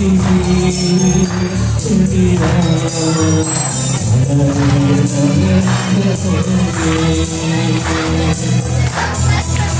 Thank you.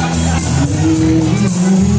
I'm.